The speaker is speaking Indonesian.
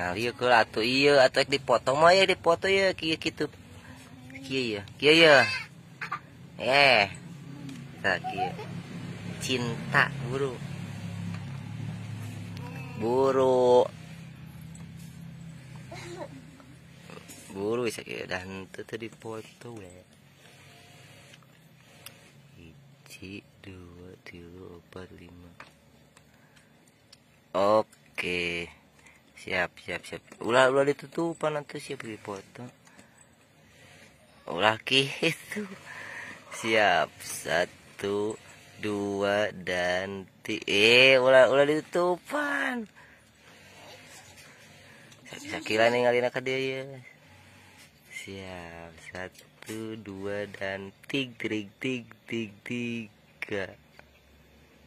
Nah, iya ke atuh iya atuh dipotong mah ya dipoto ya kieu kitu. Kieu ya. Kieu ya. Eh. Tah kieu. Cinta buru. Buru. Buru bisa kieu dan teu teu dipoto we. Hiji, dua, tiga, empat, lima. Oke. Siap, siap, siap. Ulah ulah ditutupan nanti siap dipoto. Ulah gitu. Siap. Satu, dua, dan ti eh ulah ulah ditutupan. Sakila ninggalin ka dia ya. Siap. Satu, dua, dan tiga, tiga, tiga, tiga.